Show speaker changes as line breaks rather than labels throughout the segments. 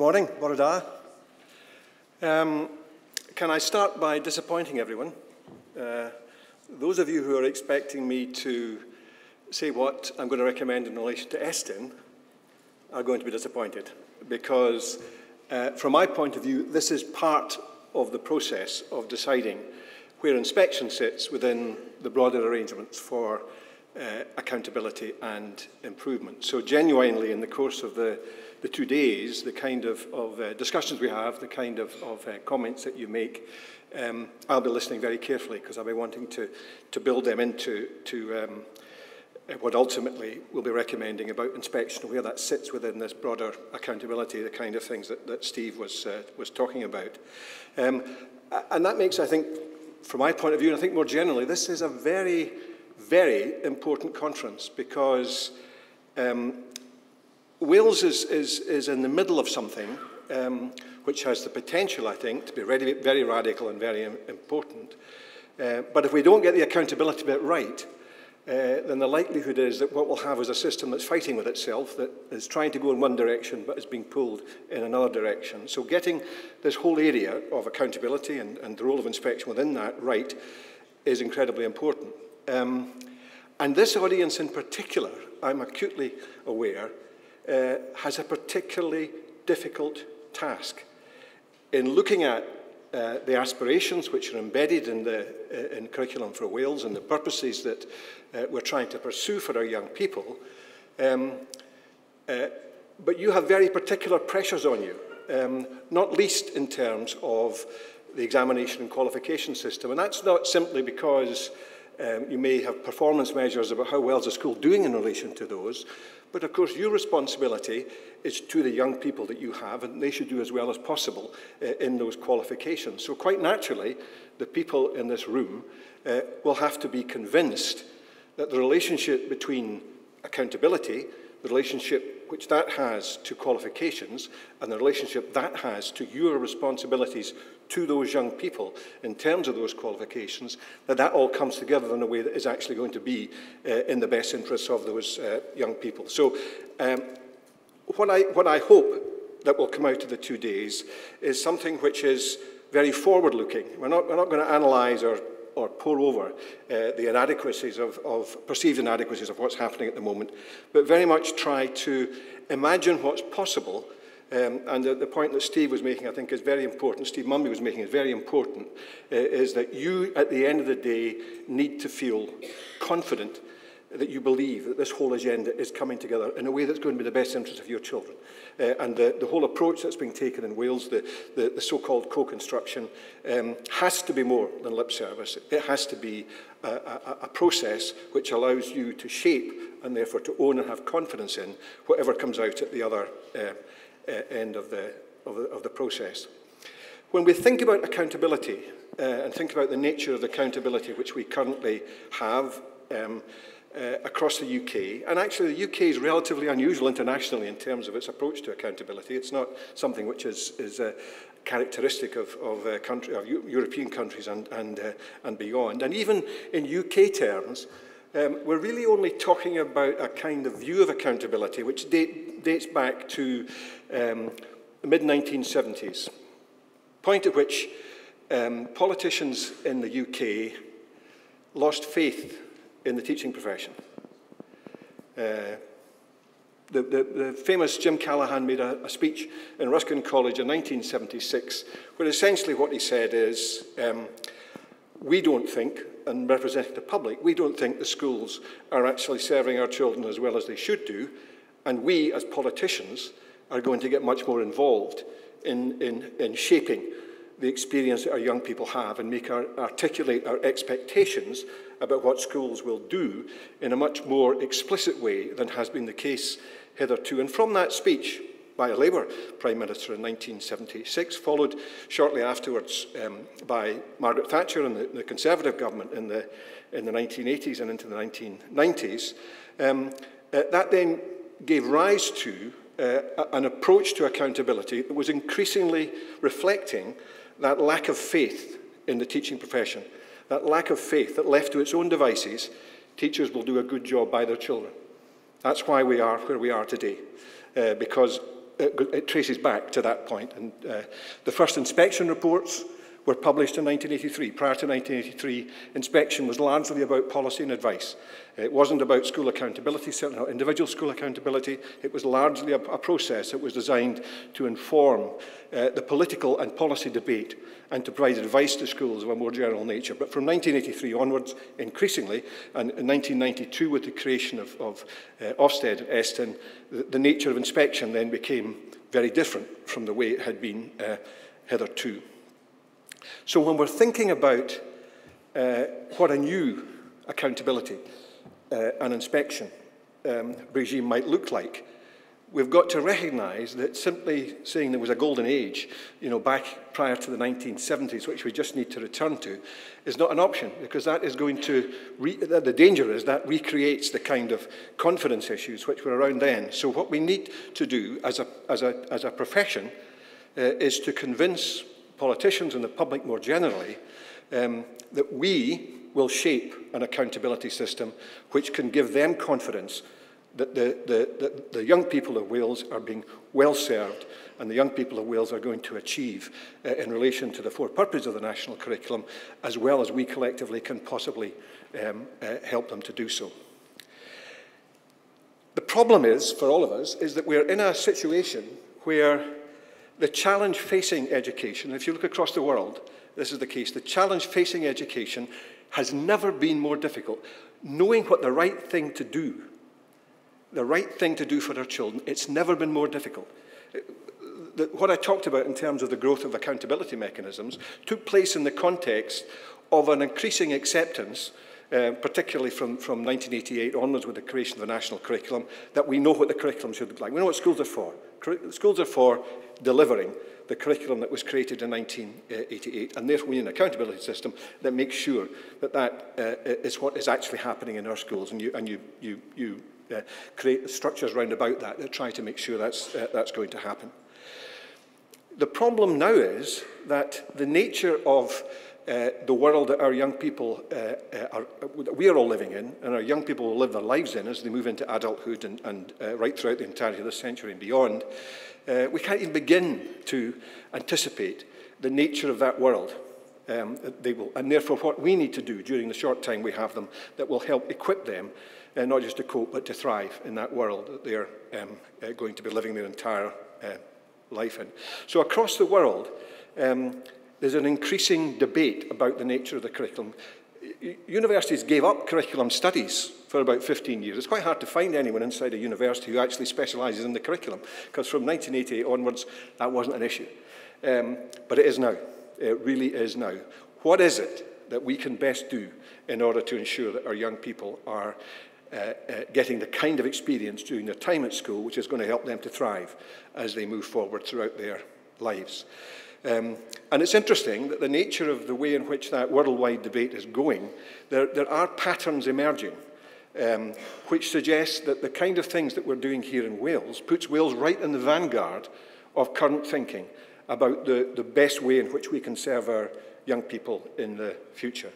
morning, Borada. Um, can I start by disappointing everyone? Uh, those of you who are expecting me to say what I'm going to recommend in relation to Estyn are going to be disappointed because, uh, from my point of view, this is part of the process of deciding where inspection sits within the broader arrangements for uh, accountability and improvement. So genuinely, in the course of the, the two days, the kind of, of uh, discussions we have, the kind of, of uh, comments that you make, um, I'll be listening very carefully because I'll be wanting to, to build them into to, um, what ultimately we'll be recommending about inspection, where that sits within this broader accountability, the kind of things that, that Steve was, uh, was talking about. Um, and that makes, I think, from my point of view, and I think more generally, this is a very, very important conference because um, Wales is, is, is in the middle of something um, which has the potential, I think, to be very, very radical and very important. Uh, but if we don't get the accountability bit right, uh, then the likelihood is that what we'll have is a system that's fighting with itself, that is trying to go in one direction but is being pulled in another direction. So getting this whole area of accountability and, and the role of inspection within that right is incredibly important. Um, and this audience in particular, I'm acutely aware, uh, has a particularly difficult task in looking at uh, the aspirations which are embedded in the uh, in curriculum for Wales and the purposes that uh, we're trying to pursue for our young people. Um, uh, but you have very particular pressures on you, um, not least in terms of the examination and qualification system. And that's not simply because um, you may have performance measures about how well is the school doing in relation to those, but of course, your responsibility is to the young people that you have, and they should do as well as possible uh, in those qualifications. So, quite naturally, the people in this room uh, will have to be convinced that the relationship between accountability, the relationship which that has to qualifications, and the relationship that has to your responsibilities to those young people in terms of those qualifications, that that all comes together in a way that is actually going to be uh, in the best interests of those uh, young people. So um, what, I, what I hope that will come out of the two days is something which is very forward-looking. We're not, we're not going to analyse or or pour over uh, the inadequacies of, of perceived inadequacies of what's happening at the moment, but very much try to imagine what's possible Um, and the, the point that Steve was making, I think, is very important. Steve Munby was making is very important, uh, is that you, at the end of the day, need to feel confident that you believe that this whole agenda is coming together in a way that's going to be the best interest of your children. Uh, and the, the whole approach that's being taken in Wales, the, the, the so-called co-construction, um, has to be more than lip service. It has to be a, a, a process which allows you to shape and therefore to own and have confidence in whatever comes out at the other uh, uh, end of the, of, the, of the process. When we think about accountability uh, and think about the nature of the accountability which we currently have, um, uh, across the UK, and actually the UK is relatively unusual internationally in terms of its approach to accountability. It's not something which is, is uh, characteristic of, of, uh, country, of European countries and, and, uh, and beyond. And even in UK terms, um, we're really only talking about a kind of view of accountability which date, dates back to um, the mid-1970s, point at which um, politicians in the UK lost faith in the teaching profession. Uh, the, the, the famous Jim Callaghan made a, a speech in Ruskin College in 1976, where essentially what he said is, um, we don't think, and representing the public, we don't think the schools are actually serving our children as well as they should do, and we as politicians are going to get much more involved in, in, in shaping the experience that our young people have and make our, articulate our expectations about what schools will do in a much more explicit way than has been the case hitherto. And from that speech by a Labour Prime Minister in 1976, followed shortly afterwards um, by Margaret Thatcher and the, the Conservative government in the, in the 1980s and into the 1990s, um, uh, that then gave rise to uh, an approach to accountability that was increasingly reflecting that lack of faith in the teaching profession, that lack of faith that left to its own devices, teachers will do a good job by their children. That's why we are where we are today, uh, because it, it traces back to that point. And uh, the first inspection reports were published in 1983. Prior to 1983, inspection was largely about policy and advice. It wasn't about school accountability, certainly not individual school accountability. It was largely a, a process that was designed to inform uh, the political and policy debate and to provide advice to schools of a more general nature. But from 1983 onwards, increasingly, and in 1992 with the creation of, of uh, Ofsted and Estyn, the, the nature of inspection then became very different from the way it had been uh, hitherto. So when we're thinking about uh, what a new accountability uh, and inspection um, regime might look like, we've got to recognise that simply saying there was a golden age, you know, back prior to the 1970s, which we just need to return to, is not an option because that is going to, the danger is that recreates the kind of confidence issues which were around then. So what we need to do as a, as a, as a profession uh, is to convince politicians and the public more generally um, that we will shape an accountability system which can give them confidence that the, the, the, the young people of Wales are being well served and the young people of Wales are going to achieve uh, in relation to the four purposes of the national curriculum as well as we collectively can possibly um, uh, help them to do so. The problem is, for all of us, is that we're in a situation where the challenge facing education, if you look across the world, this is the case, the challenge facing education has never been more difficult. Knowing what the right thing to do, the right thing to do for our children, it's never been more difficult. what I talked about in terms of the growth of accountability mechanisms took place in the context of an increasing acceptance uh, particularly from, from 1988 onwards with the creation of the national curriculum, that we know what the curriculum should look like. We know what schools are for. Schools are for delivering the curriculum that was created in 1988. And therefore, we need an accountability system that makes sure that that uh, is what is actually happening in our schools. And you, and you, you, you uh, create structures around about that that try to make sure that's, uh, that's going to happen. The problem now is that the nature of uh, the world that our young people uh, uh, are, we are all living in, and our young people will live their lives in as they move into adulthood and, and uh, right throughout the entirety of this century and beyond, uh, we can't even begin to anticipate the nature of that world. Um, they will, and therefore, what we need to do during the short time we have them that will help equip them uh, not just to cope but to thrive in that world that they're um, uh, going to be living their entire uh, life in. So, across the world, um, there's an increasing debate about the nature of the curriculum. Universities gave up curriculum studies for about 15 years. It's quite hard to find anyone inside a university who actually specialises in the curriculum, because from 1988 onwards, that wasn't an issue. Um, but it is now. It really is now. What is it that we can best do in order to ensure that our young people are uh, uh, getting the kind of experience during their time at school which is going to help them to thrive as they move forward throughout their lives? Um, and it's interesting that the nature of the way in which that worldwide debate is going, there, there are patterns emerging um, which suggest that the kind of things that we're doing here in Wales puts Wales right in the vanguard of current thinking about the, the best way in which we can serve our young people in the future.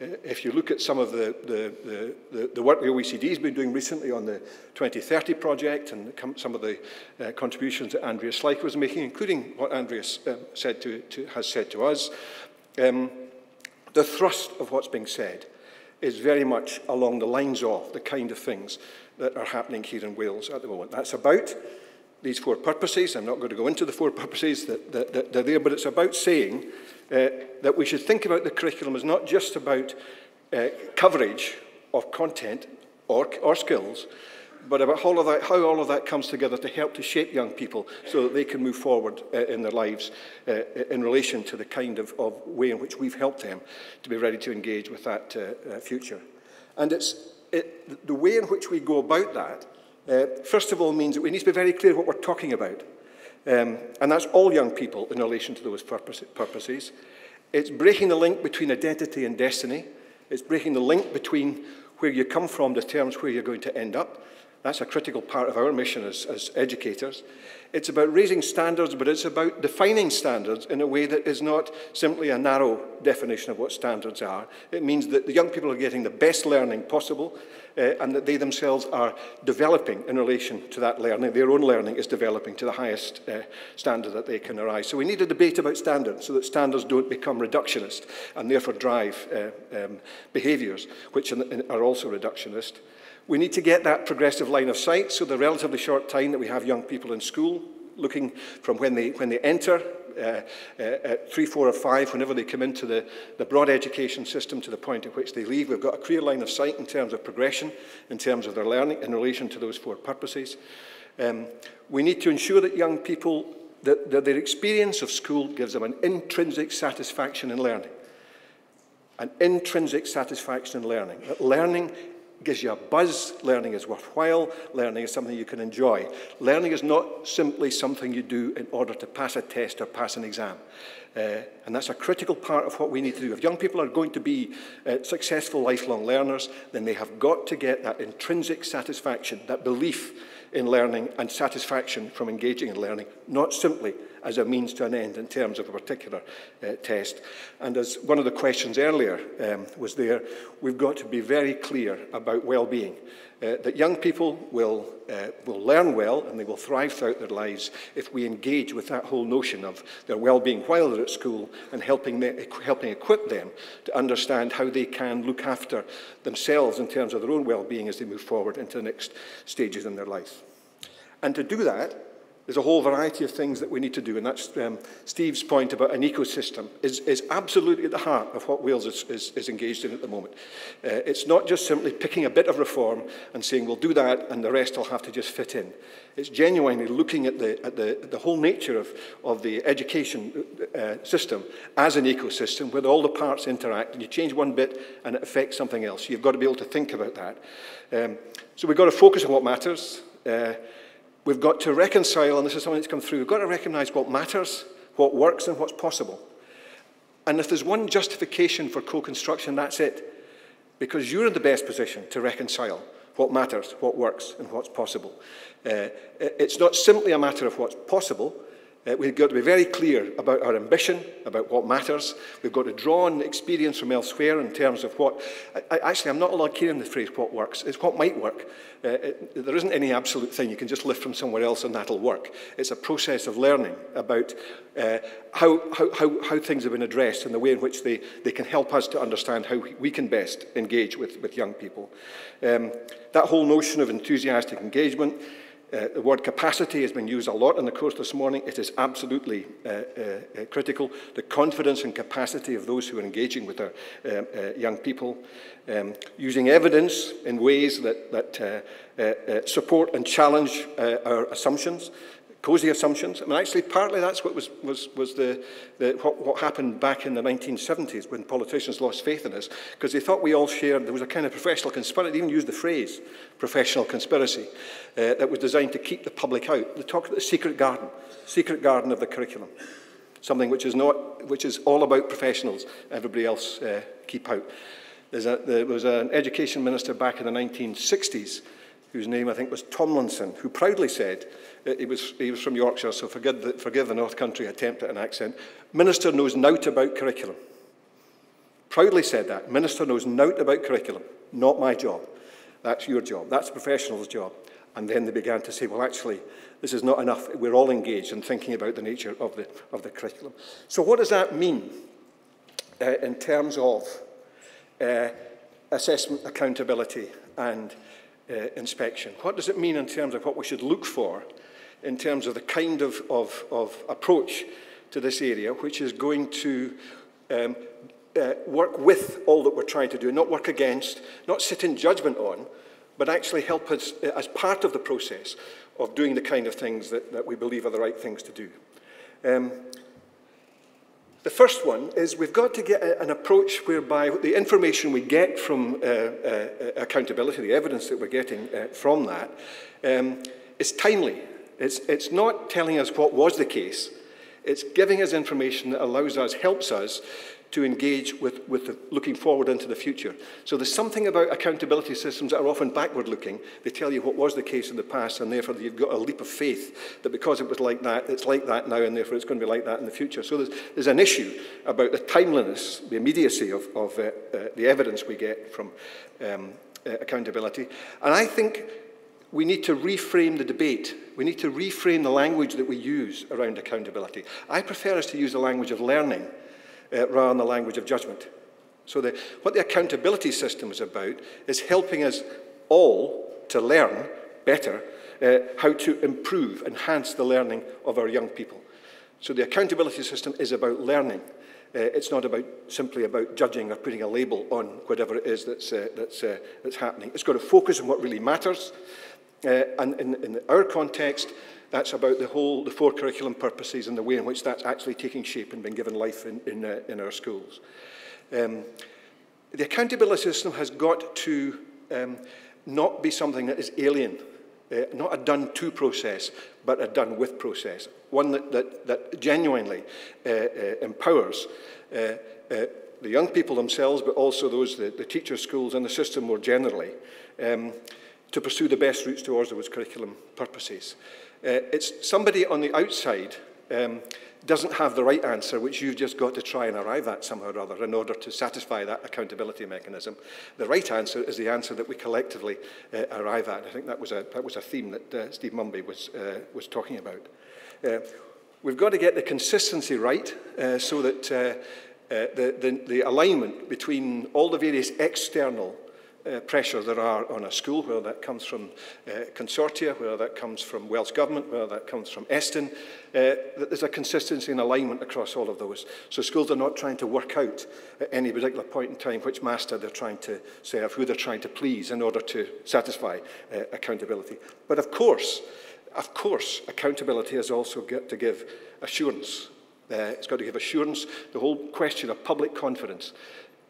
If you look at some of the, the, the, the work the OECD has been doing recently on the 2030 project and some of the uh, contributions that Andreas Schleicher was making, including what Andreas um, said to, to, has said to us, um, the thrust of what's being said is very much along the lines of the kind of things that are happening here in Wales at the moment. That's about these four purposes. I'm not going to go into the four purposes that, that, that are there, but it's about saying uh, that we should think about the curriculum as not just about uh, coverage of content or, or skills, but about all of that, how all of that comes together to help to shape young people so that they can move forward uh, in their lives uh, in relation to the kind of, of way in which we've helped them to be ready to engage with that uh, uh, future. And it's it, the way in which we go about that, uh, first of all, means that we need to be very clear what we're talking about. Um, and that's all young people in relation to those purpose, purposes. It's breaking the link between identity and destiny. It's breaking the link between where you come from determines where you're going to end up. That's a critical part of our mission as, as educators. It's about raising standards, but it's about defining standards in a way that is not simply a narrow definition of what standards are. It means that the young people are getting the best learning possible uh, and that they themselves are developing in relation to that learning. Their own learning is developing to the highest uh, standard that they can arise. So we need a debate about standards so that standards don't become reductionist and therefore drive uh, um, behaviours which are also reductionist. We need to get that progressive line of sight, so the relatively short time that we have young people in school, looking from when they, when they enter uh, uh, at three, four, or five, whenever they come into the, the broad education system to the point at which they leave. We've got a clear line of sight in terms of progression, in terms of their learning, in relation to those four purposes. Um, we need to ensure that young people, that, that their experience of school gives them an intrinsic satisfaction in learning. An intrinsic satisfaction in learning. That learning gives you a buzz. Learning is worthwhile. Learning is something you can enjoy. Learning is not simply something you do in order to pass a test or pass an exam. Uh, and that's a critical part of what we need to do. If young people are going to be uh, successful lifelong learners, then they have got to get that intrinsic satisfaction, that belief in learning and satisfaction from engaging in learning, not simply as a means to an end in terms of a particular uh, test. And as one of the questions earlier um, was there, we've got to be very clear about well-being. Uh, that young people will, uh, will learn well and they will thrive throughout their lives if we engage with that whole notion of their well-being while they're at school and helping, them, helping equip them to understand how they can look after themselves in terms of their own well-being as they move forward into the next stages in their life. And to do that, there's a whole variety of things that we need to do, and that's um, Steve's point about an ecosystem is, is absolutely at the heart of what Wales is, is, is engaged in at the moment. Uh, it's not just simply picking a bit of reform and saying we'll do that and the rest will have to just fit in. It's genuinely looking at the, at the, the whole nature of, of the education uh, system as an ecosystem where all the parts interact and you change one bit and it affects something else. You've got to be able to think about that. Um, so we've got to focus on what matters. Uh, We've got to reconcile, and this is something that's come through, we've got to recognize what matters, what works, and what's possible. And if there's one justification for co-construction, that's it. Because you're in the best position to reconcile what matters, what works, and what's possible. Uh, it's not simply a matter of what's possible, Uh, we've got to be very clear about our ambition, about what matters. We've got to draw on experience from elsewhere in terms of what... I, actually, I'm not allowed in the phrase what works. It's what might work. Uh, it, there isn't any absolute thing you can just lift from somewhere else and that'll work. It's a process of learning about uh, how, how, how, how things have been addressed and the way in which they, they can help us to understand how we can best engage with, with young people. Um, that whole notion of enthusiastic engagement, Uh, the word capacity has been used a lot in the course this morning. It is absolutely uh, uh, uh, critical. The confidence and capacity of those who are engaging with our um, uh, young people, um, using evidence in ways that, that uh, uh, uh, support and challenge uh, our assumptions, cozy assumptions. I mean, actually, partly that's what was, was, was the, the, what, what happened back in the 1970s when politicians lost faith in us, because they thought we all shared, there was a kind of professional conspiracy, they even used the phrase professional conspiracy, uh, that was designed to keep the public out. They talked about the secret garden, secret garden of the curriculum, something which is, not, which is all about professionals, everybody else uh, keep out. There's a, there was an education minister back in the 1960s whose name I think was Tomlinson, who proudly said, he was, he was from Yorkshire, so forgive the, forgive the North Country attempt at an accent, Minister knows nought about curriculum. Proudly said that. Minister knows nought about curriculum. Not my job. That's your job. That's the professional's job. And then they began to say, well, actually, this is not enough. We're all engaged in thinking about the nature of the, of the curriculum. So what does that mean uh, in terms of uh, assessment, accountability, and uh, inspection? What does it mean in terms of what we should look for in terms of the kind of, of, of approach to this area, which is going to um, uh, work with all that we're trying to do, not work against, not sit in judgment on, but actually help us uh, as part of the process of doing the kind of things that, that we believe are the right things to do. Um, the first one is we've got to get a, an approach whereby the information we get from uh, uh, accountability, the evidence that we're getting uh, from that, um, is timely. It's, it's not telling us what was the case. It's giving us information that allows us, helps us to engage with, with the, looking forward into the future. So there's something about accountability systems that are often backward looking. They tell you what was the case in the past, and therefore you've got a leap of faith that because it was like that, it's like that now, and therefore it's going to be like that in the future. So there's, there's an issue about the timeliness, the immediacy of, of uh, uh, the evidence we get from um, uh, accountability. And I think we need to reframe the debate. We need to reframe the language that we use around accountability. I prefer us to use the language of learning uh, rather than the language of judgment. So the, what the accountability system is about is helping us all to learn better uh, how to improve, enhance the learning of our young people. So the accountability system is about learning. Uh, it's not about simply about judging or putting a label on whatever it is that's, uh, that's, uh, that's happening. It's got to focus on what really matters. Uh, and in, in our context, that's about the whole, the four curriculum purposes and the way in which that's actually taking shape and being given life in, in, uh, in our schools. Um, the accountability system has got to um, not be something that is alien, uh, not a done to process, but a done with process. One that, that, that genuinely uh, uh, empowers uh, uh, the young people themselves, but also those, the, the teachers, schools, and the system more generally, um, to pursue the best routes towards those curriculum purposes. Uh, it's somebody on the outside um, doesn't have the right answer, which you've just got to try and arrive at somehow or other in order to satisfy that accountability mechanism. The right answer is the answer that we collectively uh, arrive at. I think that was a, that was a theme that uh, Steve Munby was, uh, was talking about. Uh, we've got to get the consistency right uh, so that uh, uh, the, the, the alignment between all the various external uh, pressure there are on a school, whether that comes from uh, consortia, whether that comes from Welsh Government, whether that comes from Eston, uh, there's a consistency and alignment across all of those. So schools are not trying to work out at any particular point in time which master they're trying to serve, who they're trying to please in order to satisfy uh, accountability. But of course, of course, accountability has also got to give assurance. Uh, it's got to give assurance, the whole question of public confidence.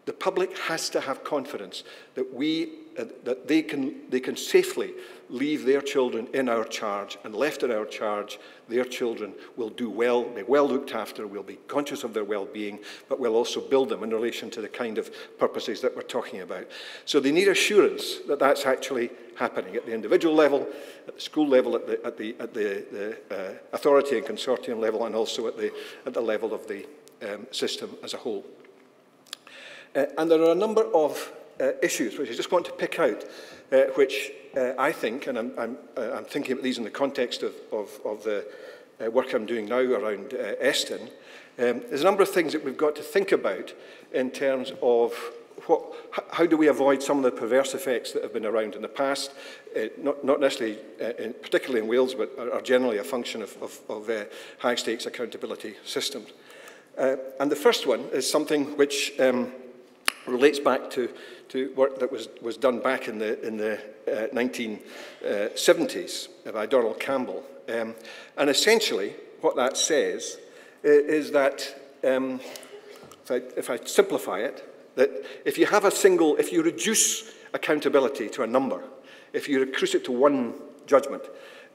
The public has to have confidence that we uh, that they can they can safely leave their children in our charge and left in our charge their children will do well be well looked after we'll be conscious of their well-being but we'll also build them in relation to the kind of purposes that we're talking about. So they need assurance that that's actually happening at the individual level at the school level at the at the at the, the uh, authority and consortium level and also at the at the level of the um, system as a whole Uh, and there are a number of uh, issues which I just want to pick out, uh, which uh, I think, and I'm, I'm, uh, I'm thinking about these in the context of, of, of the uh, work I'm doing now around uh, Estyn, um, there's a number of things that we've got to think about in terms of what, how do we avoid some of the perverse effects that have been around in the past, uh, not, not necessarily, uh, in, particularly in Wales, but are, are generally a function of, of, of uh, high stakes accountability systems. Uh, and the first one is something which um, relates back to, to work that was, was done back in the, in the uh, 1970s uh, by Donald Campbell. Um, and essentially, what that says is that, um, if, I, if I simplify it, that if you have a single, if you reduce accountability to a number, if you reduce it to one judgment,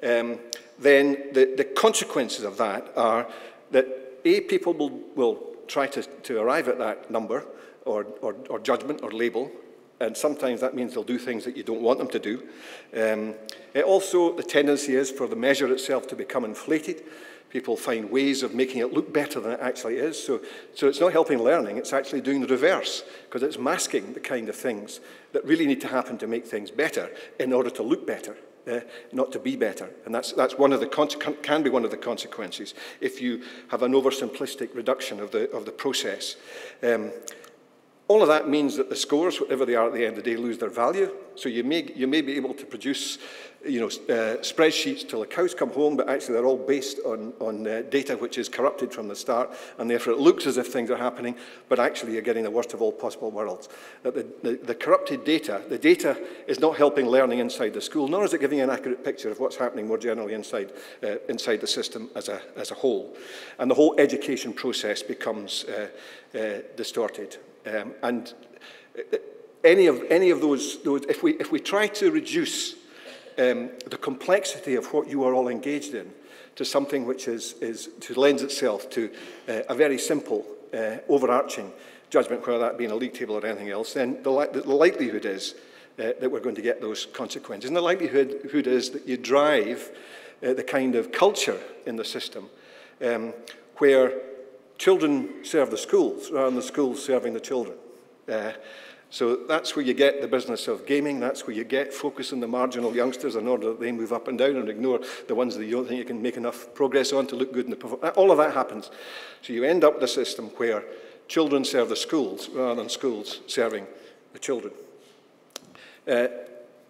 um, then the, the consequences of that are that A, people will, will try to, to arrive at that number, or, or, or judgment or label, and sometimes that means they'll do things that you don't want them to do. Um, also, the tendency is for the measure itself to become inflated. People find ways of making it look better than it actually is. So, so it's not helping learning, it's actually doing the reverse, because it's masking the kind of things that really need to happen to make things better in order to look better. Uh, not to be better. And that's, that's one of the can be one of the consequences if you have an oversimplistic reduction of the, of the process. Um, all of that means that the scores, whatever they are at the end of the day, lose their value. So you may, you may be able to produce you know, uh, spreadsheets till the cows come home, but actually they're all based on, on uh, data which is corrupted from the start, and therefore it looks as if things are happening, but actually you're getting the worst of all possible worlds. That the, the, the corrupted data, the data is not helping learning inside the school, nor is it giving an accurate picture of what's happening more generally inside, uh, inside the system as a, as a whole. And the whole education process becomes uh, uh, distorted. Um, and uh, any of, any of those, those if, we, if we try to reduce um, the complexity of what you are all engaged in to something which is, is to lends itself to uh, a very simple, uh, overarching judgment, whether that be in a league table or anything else, then the, li the likelihood is uh, that we're going to get those consequences. And the likelihood is that you drive uh, the kind of culture in the system um, where children serve the schools rather than the schools serving the children. Uh, so that's where you get the business of gaming. That's where you get focus on the marginal youngsters in order that they move up and down and ignore the ones that you don't think you can make enough progress on to look good in the. All of that happens. So you end up with a system where children serve the schools rather than schools serving the children. Uh,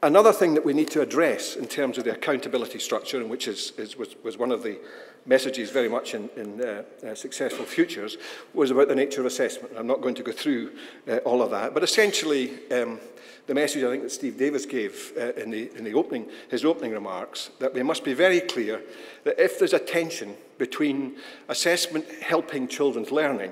another thing that we need to address in terms of the accountability structure, and which is, is, was, was one of the messages very much in, in uh, uh, Successful Futures was about the nature of assessment. I'm not going to go through uh, all of that, but essentially um, the message I think that Steve Davies gave uh, in, the, in the opening, his opening remarks, that we must be very clear that if there's a tension between assessment helping children's learning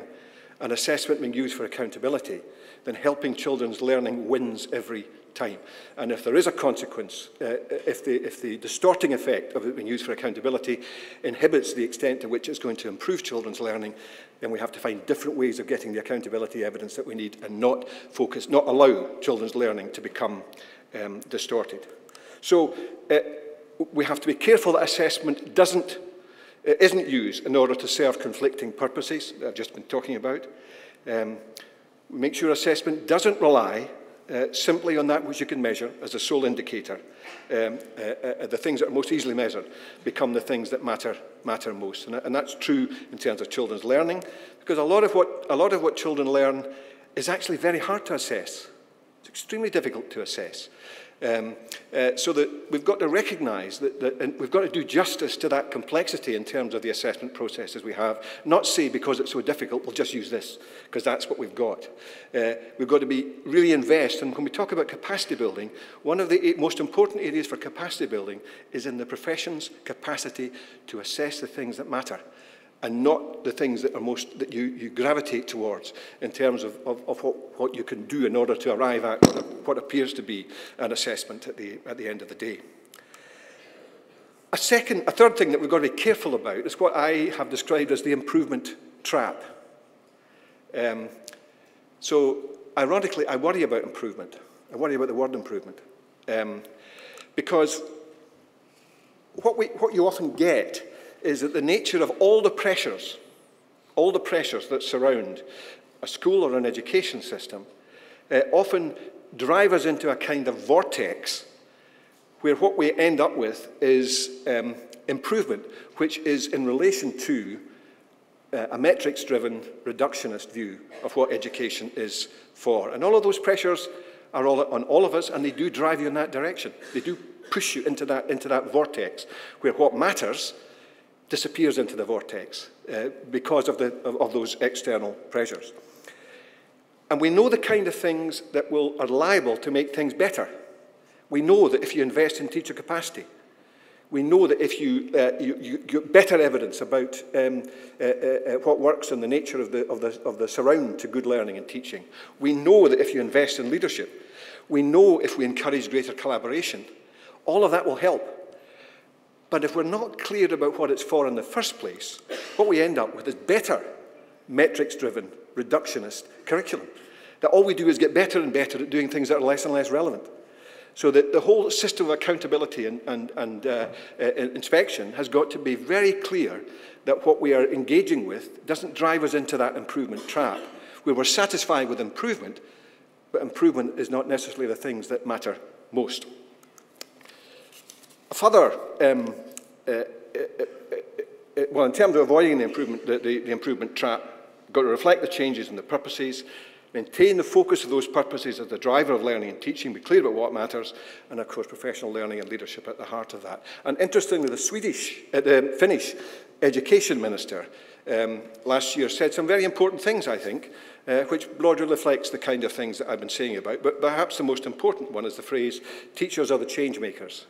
and assessment being used for accountability, then helping children's learning wins every time. And if there is a consequence, uh, if, the, if the distorting effect of it being used for accountability inhibits the extent to which it's going to improve children's learning, then we have to find different ways of getting the accountability evidence that we need and not focus, not allow children's learning to become um, distorted. So uh, we have to be careful that assessment doesn't, uh, isn't used in order to serve conflicting purposes that I've just been talking about. Um, make sure assessment doesn't rely uh, simply on that which you can measure as a sole indicator. Um, uh, uh, the things that are most easily measured become the things that matter, matter most. And, and that's true in terms of children's learning, because a lot, of what, a lot of what children learn is actually very hard to assess. It's extremely difficult to assess. Um, uh, so that we've got to recognise that, that and we've got to do justice to that complexity in terms of the assessment processes we have. Not say because it's so difficult, we'll just use this, because that's what we've got. Uh, we've got to be really invest, and when we talk about capacity building, one of the most important areas for capacity building is in the profession's capacity to assess the things that matter and not the things that are most that you, you gravitate towards in terms of, of, of what, what you can do in order to arrive at what, what appears to be an assessment at the, at the end of the day. A second, a third thing that we've got to be careful about is what I have described as the improvement trap. Um, so, ironically, I worry about improvement. I worry about the word improvement. Um, because what, we, what you often get is that the nature of all the pressures, all the pressures that surround a school or an education system, uh, often drive us into a kind of vortex where what we end up with is um, improvement, which is in relation to uh, a metrics-driven reductionist view of what education is for. And all of those pressures are all on all of us, and they do drive you in that direction. They do push you into that, into that vortex, where what matters disappears into the vortex uh, because of, the, of, of those external pressures. And we know the kind of things that will, are liable to make things better. We know that if you invest in teacher capacity, we know that if you, uh, you, you get better evidence about um, uh, uh, uh, what works and the nature of the, of, the, of the surround to good learning and teaching, we know that if you invest in leadership, we know if we encourage greater collaboration, all of that will help. But if we're not clear about what it's for in the first place, what we end up with is better metrics-driven, reductionist curriculum. That all we do is get better and better at doing things that are less and less relevant. So that the whole system of accountability and, and, and uh, uh, inspection has got to be very clear that what we are engaging with doesn't drive us into that improvement trap, where we're satisfied with improvement, but improvement is not necessarily the things that matter most. Further, um, uh, uh, uh, well, in terms of avoiding the improvement, the, the, the improvement trap, got to reflect the changes in the purposes, maintain the focus of those purposes as the driver of learning and teaching, be clear about what matters, and of course professional learning and leadership at the heart of that. And interestingly, the Swedish, uh, the Finnish education minister um, last year said some very important things, I think, uh, which broadly reflects the kind of things that I've been saying about. But perhaps the most important one is the phrase, teachers are the change makers.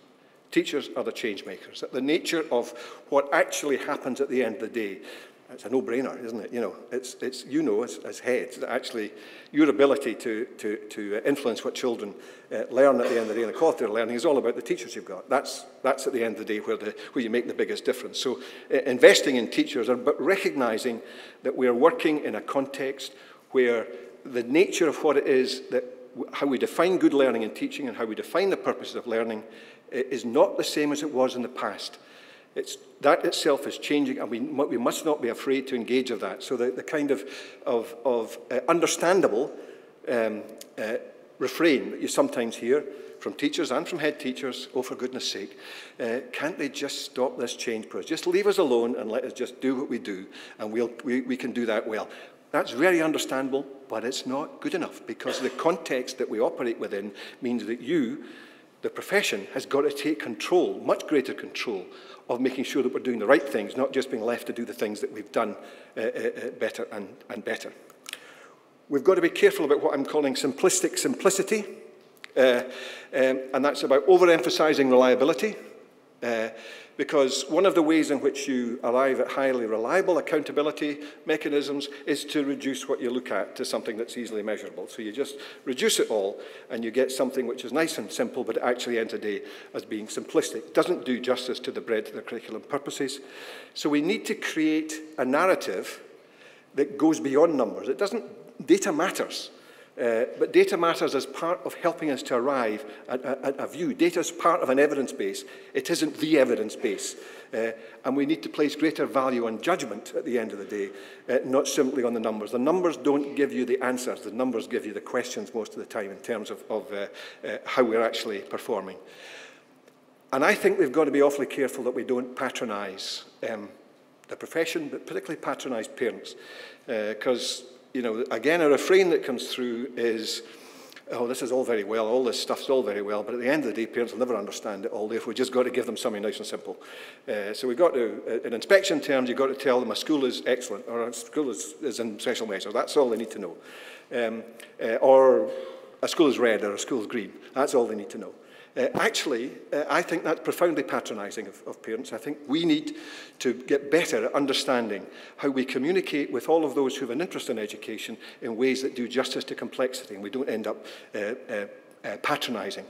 Teachers are the change makers. The nature of what actually happens at the end of the day, it's a no-brainer, isn't it? You know, it's, it's you know as, as heads that actually your ability to, to, to influence what children uh, learn at the end of the day and the quality of learning is all about the teachers you've got. That's, that's at the end of the day where, the, where you make the biggest difference. So uh, investing in teachers, are, but recognizing that we are working in a context where the nature of what it is that how we define good learning and teaching and how we define the purposes of learning is not the same as it was in the past. It's, that itself is changing, and we, we must not be afraid to engage of that. So the, the kind of, of, of uh, understandable um, uh, refrain that you sometimes hear from teachers and from head teachers, oh, for goodness sake, uh, can't they just stop this change process? Just leave us alone and let us just do what we do, and we'll, we, we can do that well. That's very understandable, but it's not good enough because the context that we operate within means that you, the profession, has got to take control, much greater control, of making sure that we're doing the right things, not just being left to do the things that we've done uh, uh, uh better and, and better. We've got to be careful about what I'm calling simplistic simplicity, uh, um, and that's about overemphasizing reliability. Uh, because one of the ways in which you arrive at highly reliable accountability mechanisms is to reduce what you look at to something that's easily measurable. So you just reduce it all and you get something which is nice and simple, but actually the day as being simplistic. It doesn't do justice to the breadth of the curriculum purposes. So we need to create a narrative that goes beyond numbers. It doesn't, data matters. Uh, but data matters as part of helping us to arrive at, at, a view. Data is part of an evidence base. It isn't the evidence base. Uh, and we need to place greater value on judgment at the end of the day, uh, not simply on the numbers. The numbers don't give you the answers. The numbers give you the questions most of the time in terms of, of uh, uh, how we're actually performing. And I think we've got to be awfully careful that we don't patronise um, the profession, but particularly patronise parents. Because uh, you know, again, a refrain that comes through is, oh, this is all very well, all this stuff's all very well, but at the end of the day, parents will never understand it all, therefore we've just got to give them something nice and simple. Uh, so we've got to, uh, in inspection terms, you've got to tell them a school is excellent, or a school is, is in special measure. that's all they need to know. Um, uh, or a school is red, or a school is green, that's all they need to know. Uh, actually, uh, I think that's profoundly patronising of, of parents. I think we need to get better at understanding how we communicate with all of those who have an interest in education in ways that do justice to complexity and we don't end up uh, uh, uh, patronising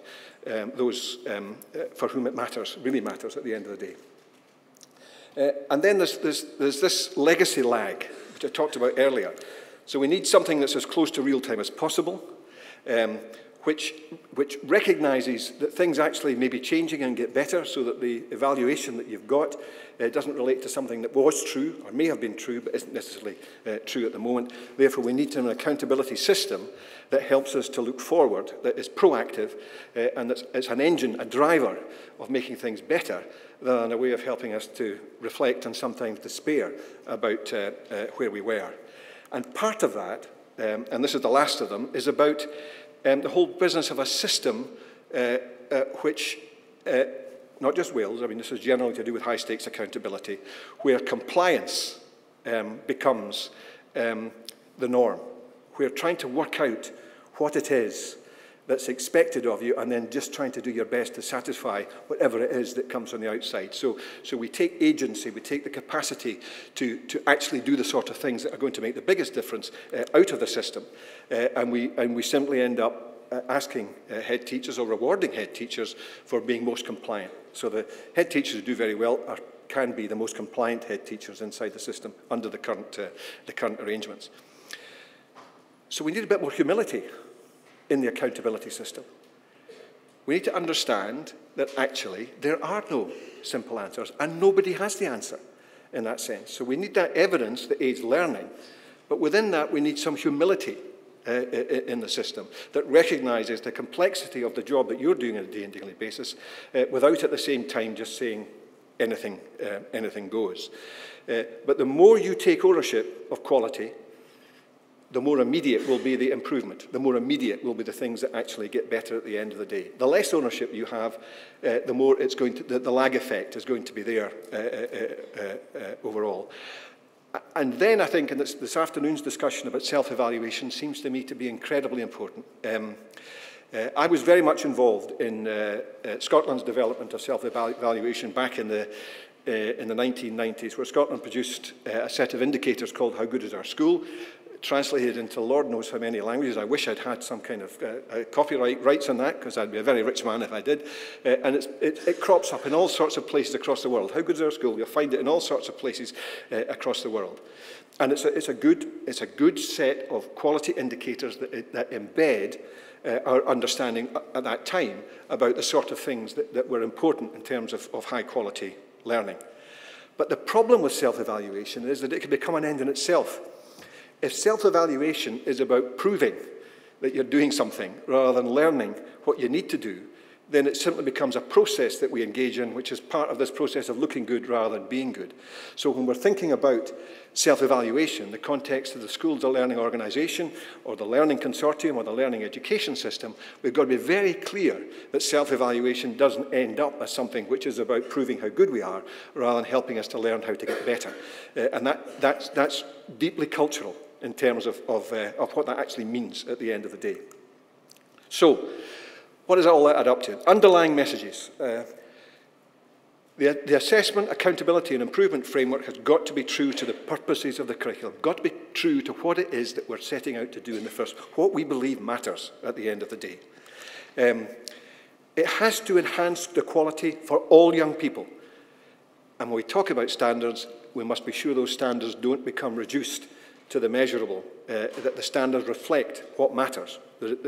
um, those um, uh, for whom it matters, really matters at the end of the day. Uh, and then there's, there's, there's this legacy lag, which I talked about earlier. So we need something that's as close to real time as possible. Um, which, which recognises that things actually may be changing and get better so that the evaluation that you've got uh, doesn't relate to something that was true or may have been true but isn't necessarily uh, true at the moment. Therefore, we need an accountability system that helps us to look forward, that is proactive, uh, and that's it's an engine, a driver of making things better than a way of helping us to reflect and sometimes despair about uh, uh, where we were. And part of that, um, and this is the last of them, is about um, the whole business of a system uh, uh, which, uh, not just Wales, I mean, this is generally to do with high stakes accountability, where compliance um, becomes um, the norm, We're trying to work out what it is that's expected of you and then just trying to do your best to satisfy whatever it is that comes from the outside. So, so we take agency, we take the capacity to, to actually do the sort of things that are going to make the biggest difference uh, out of the system. Uh, and, we, and we simply end up uh, asking uh, head teachers or rewarding head teachers for being most compliant. So the head teachers who do very well are, can be the most compliant head teachers inside the system under the current, uh, the current arrangements. So we need a bit more humility in the accountability system. We need to understand that actually there are no simple answers and nobody has the answer in that sense. So we need that evidence that aids learning, but within that we need some humility uh, in the system that recognises the complexity of the job that you're doing on a day-to-day basis uh, without at the same time just saying anything, uh, anything goes. Uh, but the more you take ownership of quality, the more immediate will be the improvement. The more immediate will be the things that actually get better at the end of the day. The less ownership you have, uh, the more it's going to, the, the lag effect is going to be there uh, uh, uh, uh overall. And then I think in this, this afternoon's discussion about self-evaluation seems to me to be incredibly important. Um, uh, I was very much involved in uh, uh, Scotland's development of self-evaluation back in the uh, in the 1990s, where Scotland produced uh, a set of indicators called How Good is Our School, translated into Lord knows how many languages. I wish I'd had some kind of uh, uh, copyright rights on that because I'd be a very rich man if I did. Uh, and it, it, crops up in all sorts of places across the world. How good is our school? You'll find it in all sorts of places uh, across the world. And it's a, it's, a good, it's a good set of quality indicators that, that embed uh, our understanding at that time about the sort of things that, that were important in terms of, of high quality learning. But the problem with self-evaluation is that it can become an end in itself. If self-evaluation is about proving that you're doing something rather than learning what you need to do, then it simply becomes a process that we engage in, which is part of this process of looking good rather than being good. So when we're thinking about self-evaluation, the context of the school's learning organisation or the learning consortium or the learning education system, we've got to be very clear that self-evaluation doesn't end up as something which is about proving how good we are rather than helping us to learn how to get better. Uh, and that, that's, that's deeply cultural in terms of, of, uh, of what that actually means at the end of the day. So, what does all that add up to? Underlying messages. Uh, the, the assessment, accountability and improvement framework has got to be true to the purposes of the curriculum, got to be true to what it is that we're setting out to do in the first, what we believe matters at the end of the day. Um, it has to enhance the quality for all young people. And when we talk about standards, we must be sure those standards don't become reduced to the measurable, uh, that the standards reflect what matters.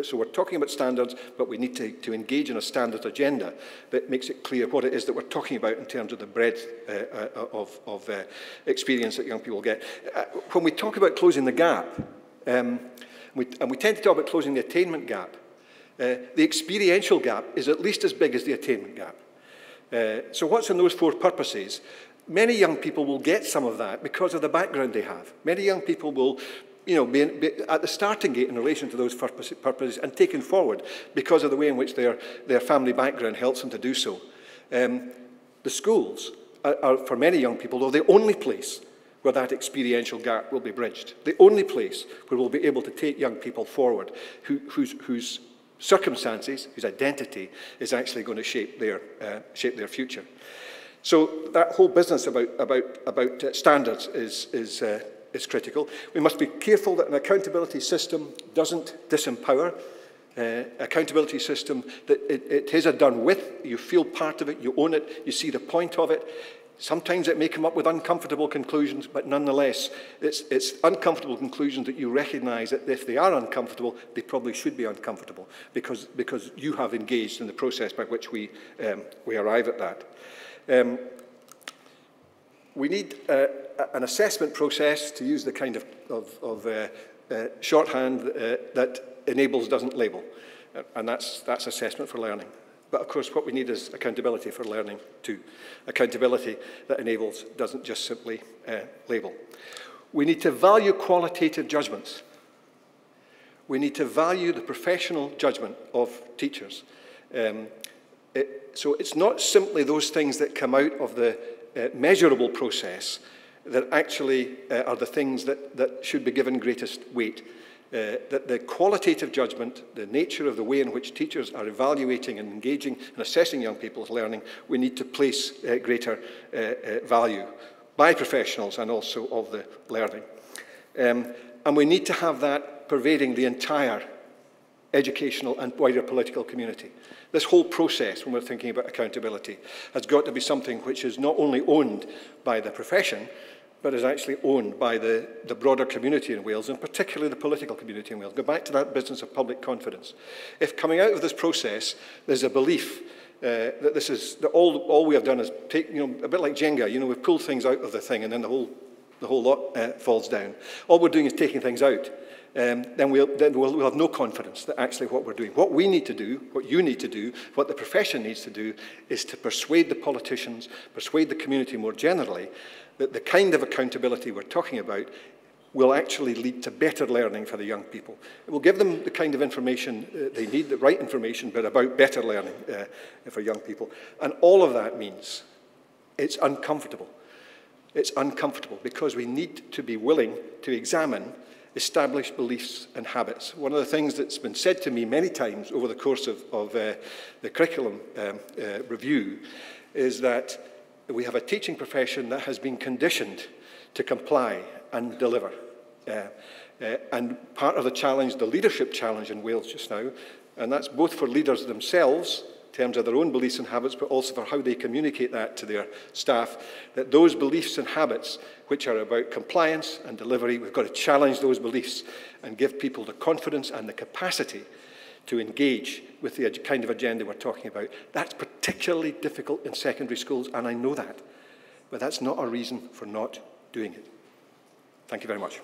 So we're talking about standards, but we need to, to engage in a standard agenda that makes it clear what it is that we're talking about in terms of the breadth uh, uh, of, of uh, experience that young people get. Uh, when we talk about closing the gap, um, we, and we tend to talk about closing the attainment gap, uh, the experiential gap is at least as big as the attainment gap. Uh, so what's in those four purposes? Many young people will get some of that because of the background they have. Many young people will you know, be, be at the starting gate in relation to those purposes and taken forward because of the way in which their, their family background helps them to do so. Um, the schools are, are, for many young people, though, the only place where that experiential gap will be bridged. The only place where we'll be able to take young people forward who, whose, whose circumstances, whose identity is actually going to shape their, uh, shape their future. So that whole business about, about, about uh, standards is, is, uh, is critical. We must be careful that an accountability system doesn't disempower. Uh, accountability system that it, it is a done with. You feel part of it, you own it, you see the point of it. Sometimes it may come up with uncomfortable conclusions, but nonetheless, it's, it's uncomfortable conclusions that you recognize that if they are uncomfortable, they probably should be uncomfortable because, because you have engaged in the process by which we, um, we arrive at that. Um, we need uh, an assessment process, to use the kind of, of, of uh, uh, shorthand uh, that enables doesn't label. Uh, and that's, that's assessment for learning. But of course, what we need is accountability for learning too. Accountability that enables doesn't just simply uh, label. We need to value qualitative judgments. We need to value the professional judgment of teachers. Um, it, so it's not simply those things that come out of the uh, measurable process that actually uh, are the things that, that should be given greatest weight. Uh, that the qualitative judgment, the nature of the way in which teachers are evaluating and engaging and assessing young people's learning, we need to place uh, greater uh, uh, value by professionals and also of the learning. Um, and we need to have that pervading the entire educational and wider political community. This whole process, when we're thinking about accountability, has got to be something which is not only owned by the profession, but is actually owned by the, the broader community in Wales, and particularly the political community in Wales. Go back to that business of public confidence. If coming out of this process, there's a belief uh, that this is, that all, all we have done is take, you know, a bit like Jenga, you know, we've pulled things out of the thing and then the whole, the whole lot uh, falls down. All we're doing is taking things out um, then, we'll, then we'll, we'll have no confidence that actually what we're doing. What we need to do, what you need to do, what the profession needs to do, is to persuade the politicians, persuade the community more generally, that the kind of accountability we're talking about will actually lead to better learning for the young people. It will give them the kind of information uh, they need, the right information, but about better learning uh, for young people. And all of that means it's uncomfortable. It's uncomfortable because we need to be willing to examine established beliefs and habits. One of the things that's been said to me many times over the course of, of uh, the curriculum um, uh, review is that we have a teaching profession that has been conditioned to comply and deliver. Uh, Uh, and part of the challenge, the leadership challenge in Wales just now, and that's both for leaders themselves, terms of their own beliefs and habits, but also for how they communicate that to their staff, that those beliefs and habits, which are about compliance and delivery, we've got to challenge those beliefs and give people the confidence and the capacity to engage with the kind of agenda we're talking about. That's particularly difficult in secondary schools, and I know that. But that's not a reason for not doing it. Thank you very much.